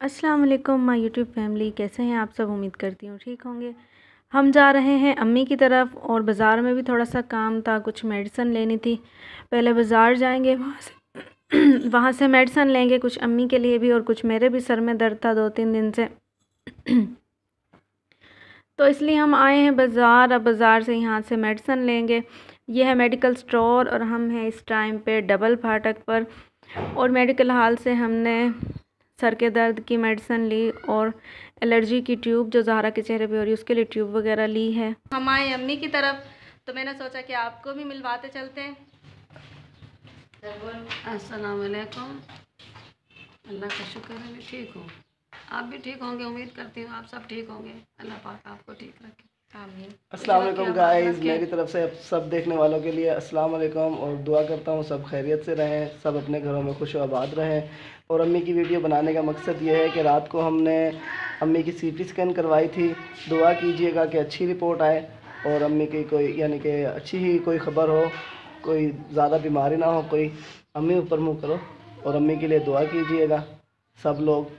अस्सलाम वालेकुम, my YouTube family. कैसे हैं आप सब? उम्मीद करती हूँ ठीक होंगे। हम जा रहे हैं अम्मी की तरफ़ और बाज़ार में भी थोड़ा सा काम था, कुछ मेडिसन लेनी थी। पहले बाज़ार जाएँगे, वहाँ से वहाँ से मेडिसन लेंगे कुछ अम्मी के लिए भी और कुछ मेरे भी सर में दर्द था दो तीन दिन से। तो इसलिए हम आए हैं बाज़ार। अब बाज़ार से यहाँ से मेडिसन लेंगे। ये है मेडिकल स्टोर और हम हैं इस टाइम पे डबल फाटक पर और मेडिकल हॉल से हमने सर के दर्द की मेडिसिन ली और एलर्जी की ट्यूब जो जहरा के चेहरे पे हो रही है उसके लिए ट्यूब वगैरह ली है। हम आए अम्मी की तरफ़ तो मैंने सोचा कि आपको भी मिलवाते चलते हैं। अस्सलाम वालेकुम अल्लाह का शुक्र है मैं ठीक हूँ। आप भी ठीक होंगे उम्मीद करती हूँ आप सब ठीक होंगे। अल्लाह पाक आपको ठीक रखे। अस्सलाम वालेकुम गाइस मेरी तरफ़ से सब देखने वालों के लिए अस्सलाम वालेकुम और दुआ करता हूँ सब खैरियत से रहें सब अपने घरों में खुश आबाद रहें। और अम्मी की वीडियो बनाने का मकसद ये है कि रात को हमने अम्मी की सीटी स्कैन करवाई थी। दुआ कीजिएगा कि अच्छी रिपोर्ट आए और अम्मी की कोई यानी कि अच्छी ही कोई ख़बर हो कोई ज़्यादा बीमारी ना हो कोई अम्मी ऊपर मुँह करो और अम्मी के लिए दुआ कीजिएगा। सब लोग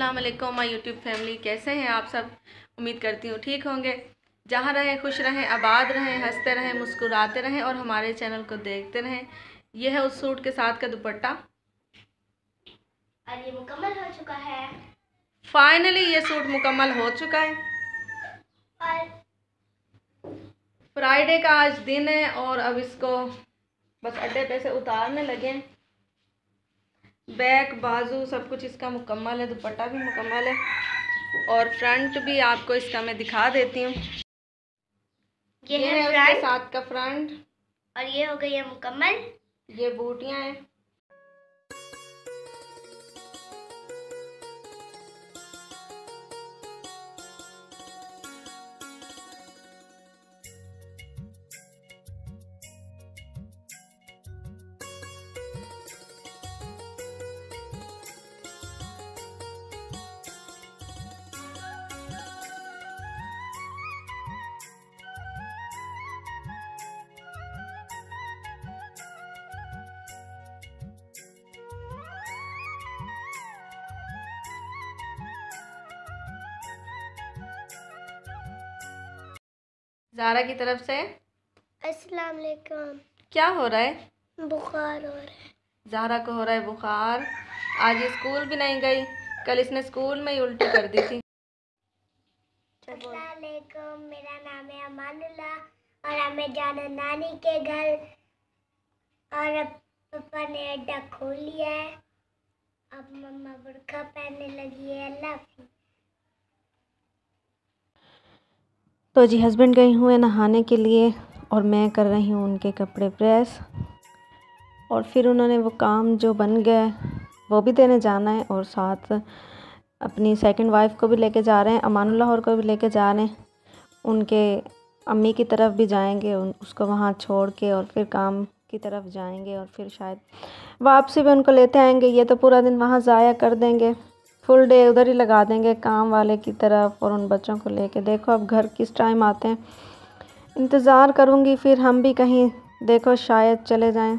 अस्सलाम वालेकुम माय यूट्यूब फैमिली कैसे हैं आप सब? उम्मीद करती हूँ ठीक होंगे। जहाँ रहें खुश रहें आबाद रहें हँसते रहें मुस्कुराते रहें और हमारे चैनल को देखते रहें। यह है उस सूट के साथ का दुपट्टा। और ये मुकम्मल हो चुका है। फाइनली ये सूट मुकम्मल हो चुका है। और फ्राइडे का आज दिन है और अब इसको बस अड्डे पे से उतारने लगे हैं। बैक बाजू सब कुछ इसका मुकम्मल है दुपट्टा भी मुकम्मल है और फ्रंट भी आपको इसका मैं दिखा देती हूँ। ये ये है उसके साथ का फ्रंट। और ये हो गई है मुकम्मल। ये बूटियाँ हैं। ज़ारा की तरफ़ से? अस्सलाम वालेकुम। क्या हो रहा है? बुखार हो रहा है। ज़ारा को हो रहा है बुखार। आज स्कूल भी नहीं गई कल इसने स्कूल में ही उल्टी कर दी थी। अस्सलाम वालेकुम मेरा नाम है अमानुल्लाह और हमें जाना नानी के घर और अब पापा ने अड्डा खोल लिया है। अब मम्मा बुरखा पहनने लगी है अल्लाह हाफिज़ तो जी हस्बैंड गए हुए नहाने के लिए और मैं कर रही हूँ उनके कपड़े प्रेस। और फिर उन्होंने वो काम जो बन गया वो भी देने जाना है और साथ अपनी सेकंड वाइफ को भी लेके जा रहे हैं, अमानुल्लाह और को भी लेके जा रहे हैं। उनके अम्मी की तरफ़ भी जाएँगे, उन, उसको वहाँ छोड़ के और फिर काम की तरफ़ जाएँगे और फिर शायद वापसी भी उनको लेते आएँगे। ये तो पूरा दिन वहाँ ज़ाया कर देंगे। फुल डे उधर ही लगा देंगे काम वाले की तरफ़ और उन बच्चों को लेके। देखो अब घर किस टाइम आते हैं। इंतज़ार करूँगी, फिर हम भी कहीं देखो शायद चले जाएँ।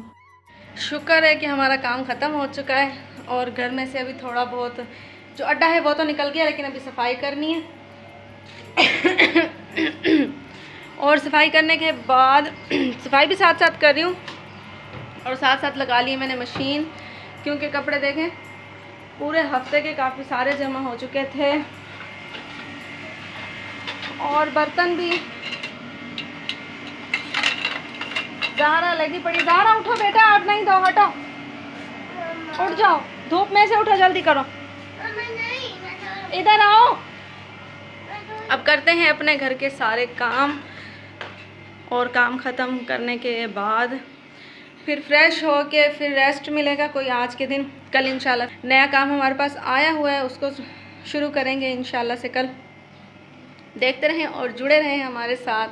शुक्र है कि हमारा काम ख़त्म हो चुका है और घर में से अभी थोड़ा बहुत जो अड्डा है वो तो निकल गया, लेकिन अभी सफ़ाई करनी है। और सफ़ाई करने के बाद सफ़ाई भी साथ साथ कर रही हूँ और साथ साथ लगा ली मैंने मशीन, क्योंकि कपड़े देखें पूरे हफ़्ते के काफ़ी सारे जमा हो चुके थे। और बर्तन भी। जारा लगी पड़ी। जारा उठो बेटा आप नहीं दो हटो। उठ जाओ, धूप में से उठो, जल्दी करो। इधर आओ। अब करते हैं अपने घर के सारे काम और काम ख़त्म करने के बाद। फिर फ्रेश हो के फिर रेस्ट मिलेगा कोई आज के दिन कल इंशाल्लाह। नया काम हमारे पास आया हुआ है उसको शुरू करेंगे इंशाल्लाह से कल। देखते रहें और जुड़े रहें हमारे साथ।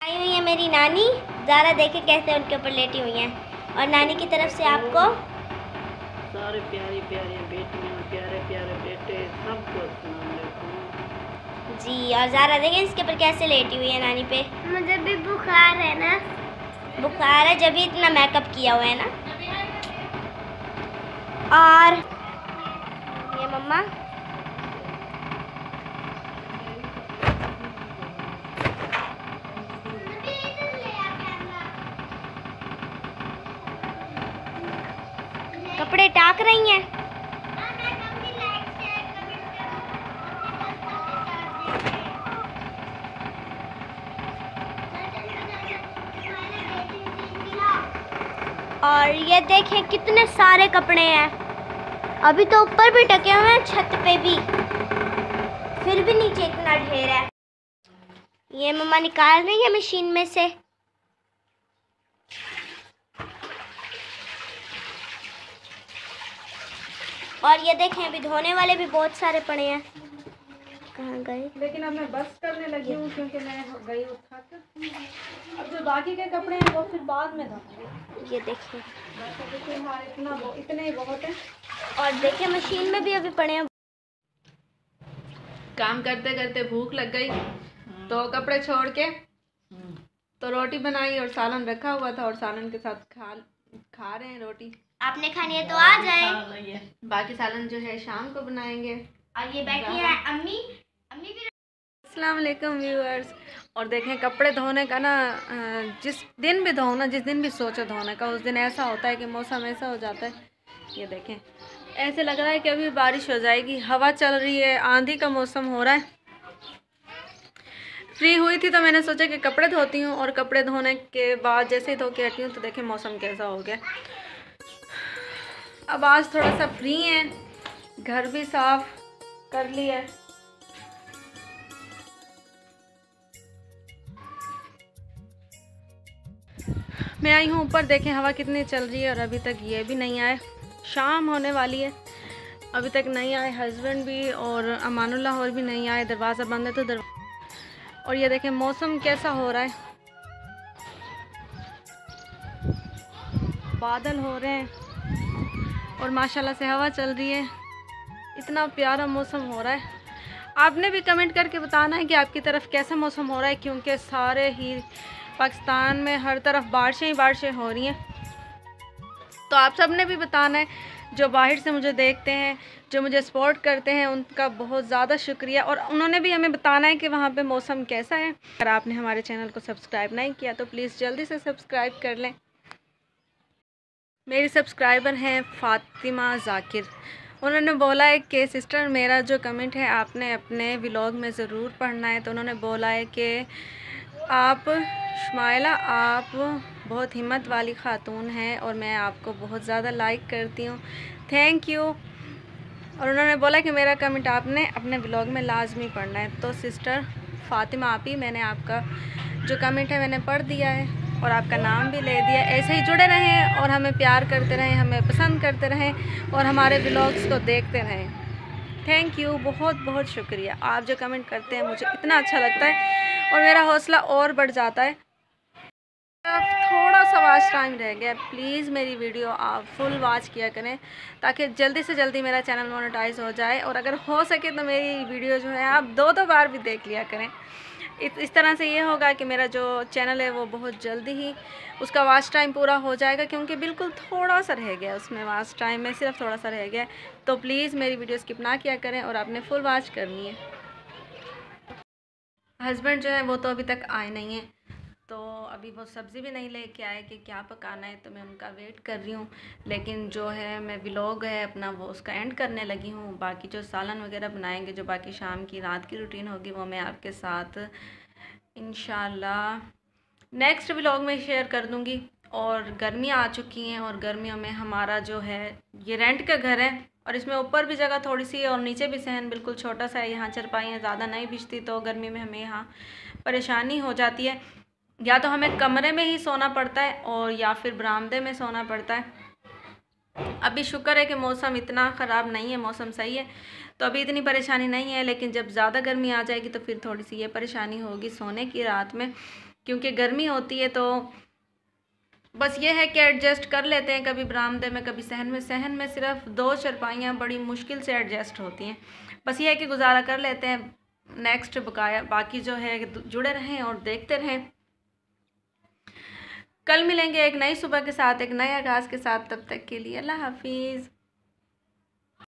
आई हुई है मेरी नानी ज़ारा देखे कैसे उनके ऊपर लेटी हुई हैं। और नानी की तरफ़ से आपको सारे प्यारी प्यारी बेटियाँ प्यारे प्यारे बेटे सबको जी और ज़ारा देखें इसके ऊपर कैसे लेटी हुई है नानी पे। मुझे भी बुखार है ना। बुखार है, जब इतना मेकअप किया हुआ है ना। और ये मम्मा। कपड़े टाक रही हैं? और ये देखें कितने सारे कपड़े हैं। अभी तो ऊपर भी टके हुए हैं, छत पे भी। फिर भी नीचे इतना ढेर है। ये मम्मा निकाल रही है मशीन में से। और ये देखें, अभी धोने वाले भी बहुत सारे पड़े हैं। कहाँ गए लेकिन अब मैं बस करने लगी हूँ क्योंकि मैं गई हूँ थक अब जो बाकी के कपड़े हैं वो फिर बाद में धोऊँगी ये देखिए। देखिए हाँ इतना इतने ही बहुत है। और देखिए मशीन में भी अभी पड़े हैं। काम करते करते भूख लग गई। तो कपड़े छोड़ के तो रोटी बनाई और सालन रखा हुआ था और सालन के साथ खा खा रहे हैं रोटी। आपने खानी है तो आ जाए। बाकी सालन जो है शाम को बनाएँगे। और ये बैठी है अम्मी। वालेकुम व्यूअर्स। और देखें, कपड़े धोने का ना जिस दिन भी धो ना, जिस दिन भी सोचो धोने का, उस दिन ऐसा होता है कि मौसम ऐसा हो जाता है। ये देखें, ऐसे लग रहा है कि अभी बारिश हो जाएगी। हवा चल रही है, आंधी का मौसम हो रहा है। फ्री हुई थी तो मैंने सोचा कि कपड़े धोती हूँ और कपड़े धोने के बाद जैसे ही धो के हटी हूँ तो देखें मौसम कैसा हो गया। अब आज थोड़ा सा फ्री हैं, घर भी साफ़ कर लिया है मैं आई हूँ ऊपर, देखें हवा कितनी चल रही है और अभी तक ये भी नहीं आए। शाम होने वाली है। अभी तक नहीं आए हस्बैंड भी और अमानुल्लाह और भी नहीं आए, दरवाज़ा बंद है तो दर और ये देखें मौसम कैसा हो रहा है। बादल हो रहे हैं और माशाल्लाह से हवा चल रही है। इतना प्यारा मौसम हो रहा है। आपने भी कमेंट करके बताना है कि आपकी तरफ़ कैसा मौसम हो रहा है, क्योंकि सारे ही पाकिस्तान में हर तरफ़ बारिशें ही बारिशें हो रही हैं। तो आप सबने भी बताना है, जो बाहर से मुझे देखते हैं, जो मुझे सपोर्ट करते हैं, उनका बहुत ज़्यादा शुक्रिया। और उन्होंने भी हमें बताना है कि वहाँ पे मौसम कैसा है। अगर आपने हमारे चैनल को सब्सक्राइब नहीं किया तो प्लीज़ जल्दी से सब्सक्राइब कर लें। मेरी सब्सक्राइबर हैं फ़ातिमा जाकिर। उन्होंने बोला है कि, सिस्टर, मेरा जो कमेंट है, आपने अपने व्लॉग में ज़रूर पढ़ना है। तो उन्होंने बोला है कि आप शुमाइला आप बहुत हिम्मत वाली ख़ातून हैं और मैं आपको बहुत ज़्यादा लाइक करती हूँ। थैंक यू और उन्होंने बोला कि मेरा कमेंट आपने अपने ब्लॉग में लाजमी पढ़ना है। तो सिस्टर फ़ातिमा आप ही मैंने आपका जो कमेंट है मैंने पढ़ दिया है और आपका नाम भी ले दिया ऐसे ही जुड़े रहें और हमें प्यार करते रहें, हमें पसंद करते रहें और हमारे ब्लॉग्स को देखते रहें। थैंक यू बहुत बहुत शुक्रिया। आप जो कमेंट करते हैं, मुझे इतना अच्छा लगता है और मेरा हौसला और बढ़ जाता है। थोड़ा सा वाच टाइम रह गया। प्लीज़ मेरी वीडियो आप फुल वाच किया करें ताकि जल्दी से जल्दी मेरा चैनल मोनेटाइज हो जाए और अगर हो सके तो मेरी वीडियो जो है आप दो दो बार भी देख लिया करें। इस इस तरह से ये होगा कि मेरा जो चैनल है वो बहुत जल्दी ही, उसका वाच टाइम पूरा हो जाएगा, क्योंकि बिल्कुल थोड़ा सा रह गया उसमें वाच टाइम में, सिर्फ़ थोड़ा सा रह गया तो प्लीज़ मेरी वीडियो स्किप ना किया करें और आपने फुल वाच करनी है। हस्बैंड जो है वो तो अभी तक आए नहीं हैं तो अभी वो सब्ज़ी भी नहीं लेके आए कि क्या पकाना है तो मैं उनका वेट कर रही हूँ। लेकिन जो है, मैं व्लॉग है अपना, वो उसका एंड करने लगी हूँ। बाकी जो सालन वगैरह बनाएँगे, जो बाकी शाम की रात की रूटीन होगी, वो मैं आपके साथ इन नेक्स्ट व्लॉग में शेयर कर दूँगी। और गर्मियाँ आ चुकी हैं और गर्मियों में हमारा जो है, ये रेंट का घर है। और इसमें ऊपर भी जगह थोड़ी सी और नीचे भी सहन बिल्कुल छोटा सा है। यहाँ चरपाइयाँ ज़्यादा नहीं बिछती तो गर्मी में हमें यहाँ परेशानी हो जाती है। या तो हमें कमरे में ही सोना पड़ता है और या फिर बरामदे में सोना पड़ता है। अभी शुक्र है कि मौसम इतना ख़राब नहीं है, मौसम सही है तो अभी इतनी परेशानी नहीं है, लेकिन जब ज़्यादा गर्मी आ जाएगी तो फिर थोड़ी सी ये परेशानी होगी सोने की रात में, क्योंकि गर्मी होती है तो बस ये है कि एडजस्ट कर लेते हैं, कभी बरामदे में, कभी सहन में। सहन में सिर्फ़ दो चरपाइयाँ बड़ी मुश्किल से एडजस्ट होती हैं। बस ये है कि गुजारा कर लेते हैं, नेक्स्ट बकाया, बाकी जो है, जुड़े रहें और देखते रहें। कल मिलेंगे एक नई सुबह के साथ, एक नए आगाज़ के साथ, तब तक के लिए अल्लाह हाफिज़।